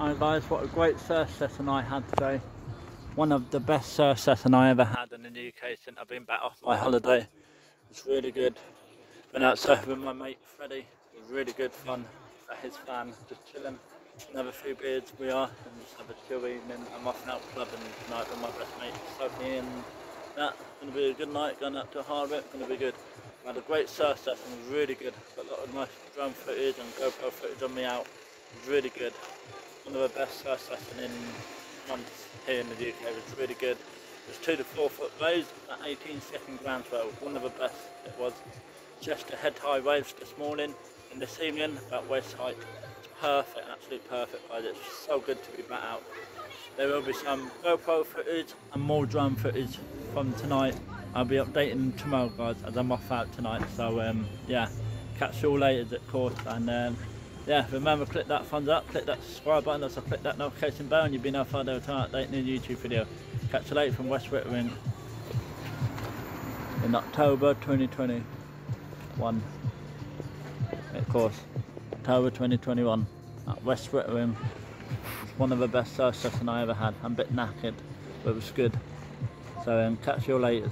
Hi guys, what a great surf session I had today. One of the best surf sessions I ever had in the UK since I've been back off my holiday. It's really good. Been out surfing with my mate Freddie. It was really good fun at his fan, just chilling. Another few beers we are and just have a chill evening. I'm off out clubbing tonight with my best mate Sophie and that. Gonna be a good night going up to Hardwick, gonna be good. I had a great surf session, really good. Got a lot of nice drone footage and GoPro footage on me out. Really good. One of the best surf sessions in months here in the UK. It was really good. It was two to four foot waves at 18 second groundswell. One of the best it was. Just a head high waves this morning and this evening at waist height. It's perfect, absolutely perfect guys. It's so good to be back out. There will be some GoPro footage and more drone footage from tonight. I'll be updating tomorrow guys as I'm off out tonight. So um, yeah, catch you all later of course and um, yeah, remember click that thumbs up, click that subscribe button, also click that notification bell and you'll be notified every time I update new YouTube video. Catch you later from West Wittering in October 2021. Of course, October 2021 at West Wittering. It's one of the best surf sessions I ever had. I'm a bit knackered, but it was good. So um, catch you later.